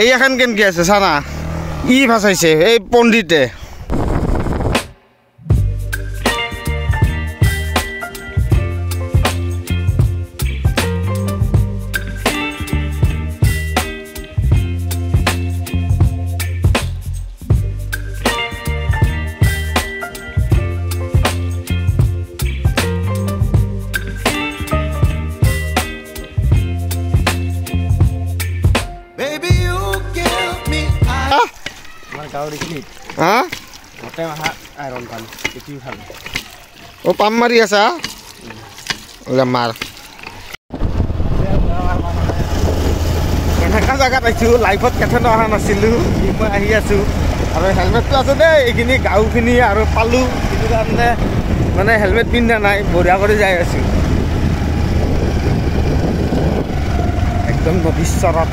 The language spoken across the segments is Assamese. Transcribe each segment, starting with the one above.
এই এখন কি আছে? চানা ই ফাঁসাইছে এই পণ্ডিতে। অ' পাম মাৰি আছা? ওলে মাৰ। এনেকুৱা জেগাত আহিছোঁ লাইফত কেথেনো অহা নাছিলোঁ মই আহি আছোঁ। আৰু হেলমেটটো আছে দেই এইখিনি গাঁওখিনি আৰু পালোঁ সেইটো কাৰণে মানে হেলমেট পিন্ধা নাই বঢ়িয়া কৰি যাই আছোঁ। একদম নদীশ্বৰত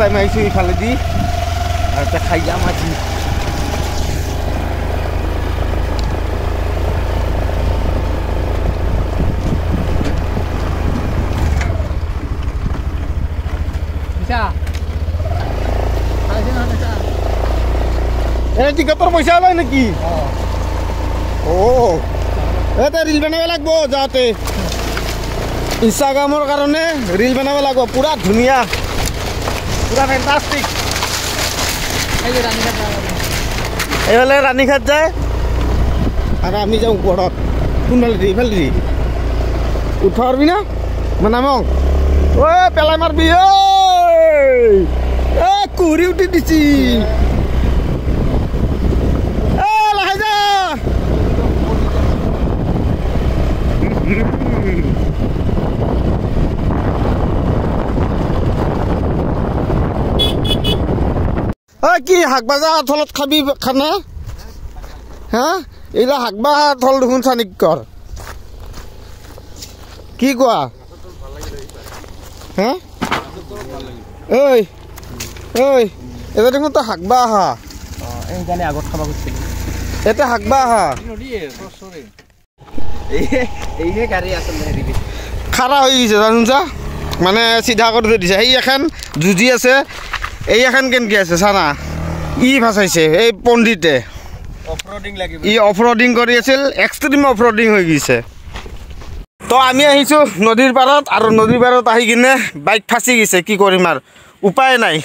তো ফাৰ্ষ্ট টাইম আহিছোঁ ইফালেদি আৰু এতিয়া খাই যাম আজি এই টিকটৰ পইচা লয় নেকি অ' এটা ৰিল বনাব লাগিব যাওঁতে ইনষ্টাগ্ৰামৰ কাৰণে ৰিল বনাব লাগিব পূৰা ধুনীয়া পূৰা ফেণ্টাষ্টিক এইফালে ৰাণীঘাট যায় আৰু আমি যাওঁ ওপৰত কোনফালে দি ইফালে দি। উঠা পাৰবি না? মানে নামক ঐ পেলাই মাৰবি ঐ। এ কুহুৰি উঠি দিছি এ লাহে যা ঐ কি শাক ভাজা থলত খাবি খানা? হা? এইলা শাক বা থল দেখোন চানিকৰ কি কোৱা? হা? ঐ ঐ এটা দেখোন তই শাক বা আহা। অঁ সেইকাৰণে আগত খাব গৈছিলোঁ এটা শাক বা আহা খাৰা হৈ গৈছে জানোন চা। মানে চিধা কৰি থৈ দিছে। সেই এখন যুঁজি আছে। এই এখন কেনেকৈ আছে চানা? ই ফাচাইছে এই পণ্ডিতে। ই অফ ৰডিং কৰি আছিল এক্সট্ৰিম অফ ৰডিং হৈ গৈছে। তো আমি আহিছোঁ নদীৰ পাৰত আৰু নদীৰ পাৰত আহি কিনে বাইক ফাঁচি গৈছে কি কৰিম আৰু? উপায় নাই।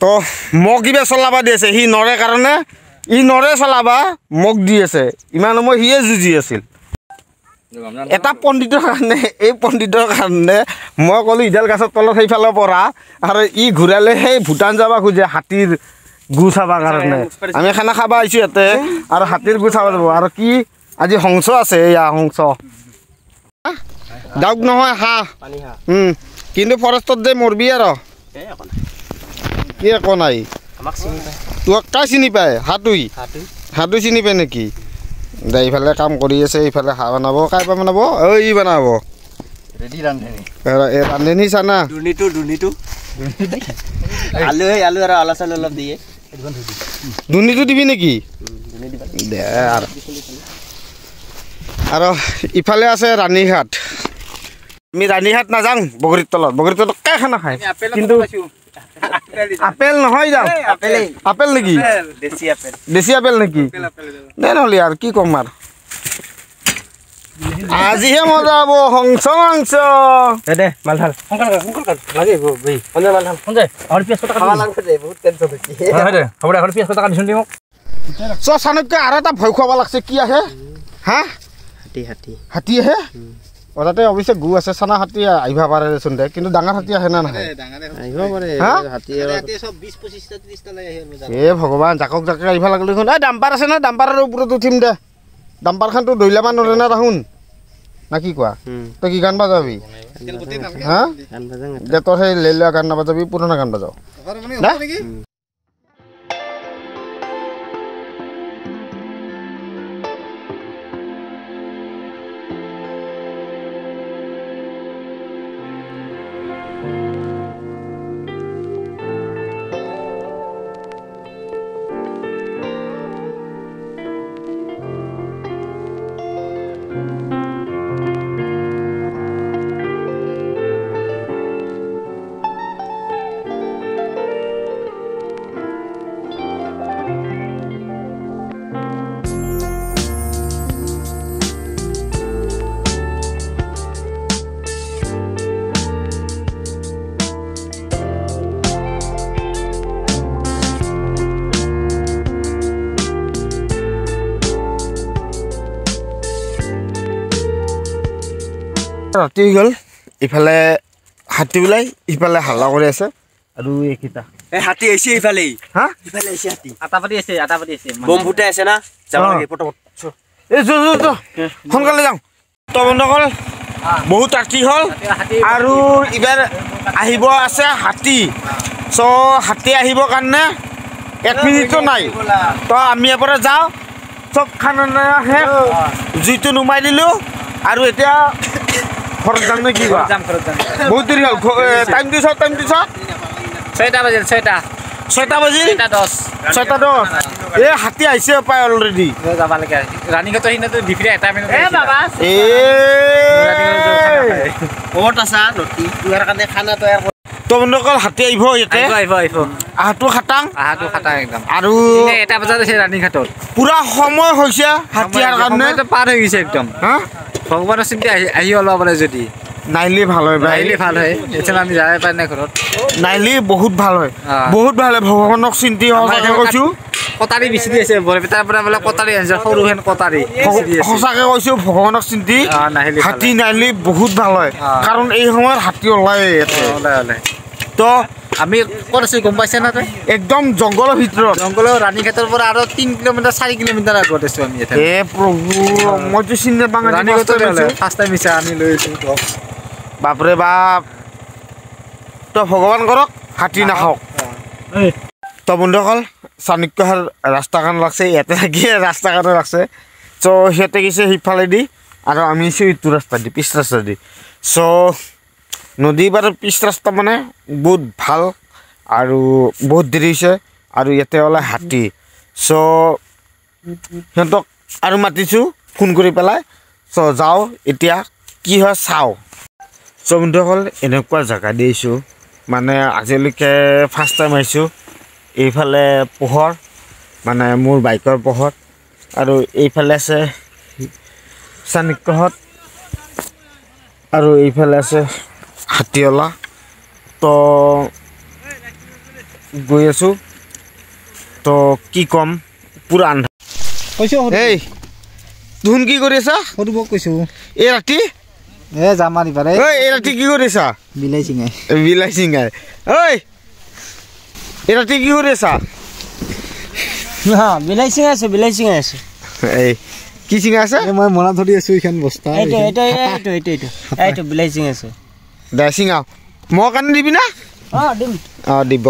তো মোক কিবা চলাবা দি আছে সি নৰে কাৰণে ই নৰে চলাবা মোক দি আছে। ইমান সময় সিয়ে যুঁজি আছিল। এটা পণ্ডিতৰ কাৰণে এই পণ্ডিতৰ কাৰণে মই ক'লোঁ ইডাল গছৰ তলত সেইফালে পৰা আৰু ই ঘূৰালে সেই ভূটান যাব খোজে হাতীৰ গু চাবৰ কাৰণে। আমি খানা খাব আহিছোঁ ইয়াতে আৰু হাতীৰ গু চাব যাব। আৰু কি আজি হংস আছে এয়া হংস। যাওক নহয় হাঁহ পানী হা। উম, কিন্তু ফৰেষ্টত যে মৰবি আৰু। কি একো নাই। তোক কাই চিনি পায়? হাতুই। হাতী হাতুই চিনি পায় নেকি? দে ইফালে কাম কৰি আছে ইফালে হাঁহ বনাব। কাই পৰা বনাব? ঐ ই বনাব। ৰেডি ৰান্ধনি? এ- এ ৰান্ধনি চানা। দুৰ্নীটো দুৰ্নীটো। আলু সেই আলু আৰু আলা চালু অলপ দিয়ে। দুৰ্নীতি দিবি নেকি? দে আৰু আৰু ইফালে আছে ৰাণীঘাট আমি ৰাণীঘাট নাযাওঁ বগৰীৰ তলত। বগৰীৰ তলত কাই খানা খায় কিন্তু আপেল নহয় যাওঁ। আপেল নেকি? দেশী আপেল। দেশী আপেল নেকি? দে নহ'লে আৰু কি ক'ম আৰু। আজিহে মজা হ'ব হংস মাংস দে দে মাল ঢাল সোনকালে সোনকালে। লাগে গৈ বহি। সঞ্জয় মাল ঢাল সঞ্জয় আমাৰ পিঁয়াজ কটা খাব লাগবে দে বহুত টেনচন হৈছে হয় দে। হ'ব দে আমাৰ পিঁয়াজ কটা কাটি চোন মোক। চ চাণক্য আৰু এটা ভয় খুৱাব লাগছে কি আহে? হা? হাতী হাতী। হাতী আহে? অ তাতে অৱশ্যে গু আছে চানা হাতী আহিব পাৰে দেচোন দে কিন্তু ডাঙৰ হাতী আহে না নাহে? এ ভগৱান জাকক জাকে আহিব লাগিলে দেখোন। এই ডাম্পাৰ আছে না ডাম্পাৰৰ ওপৰত উঠিম দে। ডাম্পাৰখনতো দৈলাবা নৰে না দেখোন? না কি কোৱা? তই কি গান বাজাবি? হা? দে তোৰ সেই লেলুৱা গান নাবাজাবি পুৰণা গান বাজাও। ৰাতি হৈ গ'ল। ইফালে হাতী ওলাই ইফালে হাল্লা কৰি আছে। আৰু এইকেইটা। এই হাতী আহিছে ইফালে হা? ইফালে আহিছে হাতী। আটা পাতি আছে আটা পাতি আছে। বম ফুটাই আছে না? যাব অ। লাগে পটাপট এই যো যো যো সোনকালে যাওঁ। তো বন্ধুসকল বহুত ৰাতি হ'ল। আৰু এইবাৰ আহিব আছে হাতী। চ' হাতী আহিবৰ কাৰণে এক মিনিটো নাই। তো আমি এবাৰ যাওঁ। চব খানা শেষ। জুইটো নুমাই দিলোঁ। আৰু এতিয়া ঘৰত যাম নে কি কোৱা? যাম ঘৰত যাম বহুত দেৰি হ'ল। টাইম দিছ। টাইম দিছ ছয়টা বাজিল ছয়টা। ছয়টা বাজিল? ছয়টা দহ ছয়টা দহ এই হাতী আহিছে পায় অলৰেডি যাব লাগে। ৰাণীঘাটৰ সিদিনাটো ডিফিৰে এটা মিনিট এ বাবা এ ক'ত আছা নটি তোহাৰ কাৰণে খানা তৈয়াৰ বন্ধুসকল হাতী আহিব ইয়াতে। আহিব আহিব আহিব। আহাটো খাটাং। আহাটো খাটা একদম। আৰু এটা বজাত আছে ৰাণীঘাটত পুৰা সময় হৈছে হাতী অহাৰ কাৰণে। পাৰ হৈ গৈছে একদম। হা? ভগৱানৰ চিন্তা আহি আহি ওলাব পাৰে যদি। নাইলি ভাল হয় আহিলে ভাল হয়। এতিয়া আমি যাবই পাৰি নাই ঘৰত। নাইলি বহুত ভাল হয়। বহুত ভাল হয় ভগৱানক চিন্তি সঁচাকে কৈছো। কটাৰী বেছি আছে বৰপেটাৰ পৰা বোলে কটাৰী আনিছে সৰু হেন কটাৰী সঁচাকে কৈছো ভগৱানক চিন্তি। হাতী। নাইলি বহুত ভাল হয়। কাৰণ এই সময়ত হাতী ওলায় ইয়াতে। ওলাই ওলাই। তো আমি ক'ত আছো গম পাইছে না তই একদম জংঘলৰ ভিতৰত। জংঘলৰ ৰাণীঘাটৰ পৰা আৰু তিনি কিলোমিটাৰ চাৰি কিলোমিটাৰ আগত আছো আমি এ প্ৰভু মইতো চিনি নাপাওঁ ৰাণীঘাটত আহিছো। ফাৰ্ষ্ট টাইম হৈছে আমি লৈ আছো বাপৰে বাপ। তো ভগৱান কৰক হাতী নাখাওক। তো বন্ধুসকল চাণক্যহাৰ ৰাস্তাখন লাগছে ইয়াতে থাকি ৰাস্তাখনে লাগছে। চ' সিহঁতে গৈছে সিফালেদি আৰু আমি আছোঁ ইটো ৰাস্তা দি পিছ ৰাস্তা দি চ' নদী পাৰৰ পিছ ৰাস্তা মানে বহুত ভাল আৰু বহুত দেৰি হৈছে আৰু ইয়াতে ওলাই হাতী। চ' সিহঁতক আৰু মাতিছোঁ ফোন কৰি পেলাই। চ' যাওঁ এতিয়া কি হয় চাওঁ। চ' বন্ধুসকল এনেকুৱা জেগা দি আহিছোঁ। মানে আজিলৈকে ফাৰ্ষ্ট টাইম আহিছোঁ। এইফালে পোহৰ মানে মোৰ বাইকৰ পোহৰ। আৰু এইফালে আছে চাণক্যহঁত আৰু এইফালে আছে হাতীঅলা তো গৈ আছোঁ। তো কি ক'ম পূৰা আন্ধাৰ। কৈছো এই ধুন কি কৰি আছা? সৰুব কৈছো। এই ৰাতি? এ যাম ইবাৰে ঐ এই ৰাতি কি কৰি আছা? বিলাই চিঙাই। বিলাই চিঙাই। ঐ এই ৰাতি কি কৰি আছা? বিলাই চিঙাই আছো বিলাই চিঙাই আছো। এই কি চিঙা আছে? মই মনা ধৰি আছো এইখন বস্তা। এইটো এইটো এইটো এইটো এইটো বিলাই চিঙাই আছো। দে চিঙাও মোৰ কাৰণে দিবি না অঁ দিম অঁ দিব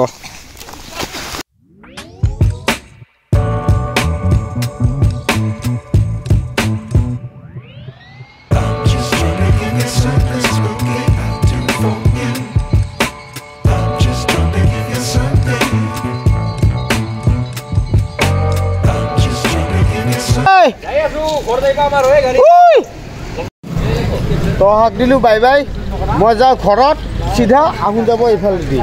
Just trying to give you something spooky out তহক দিলোঁ বাই বাই। মই যাওঁ ঘৰত চিধা আহোঁ যাব এইফালেদি।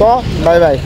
তো বাই বাই।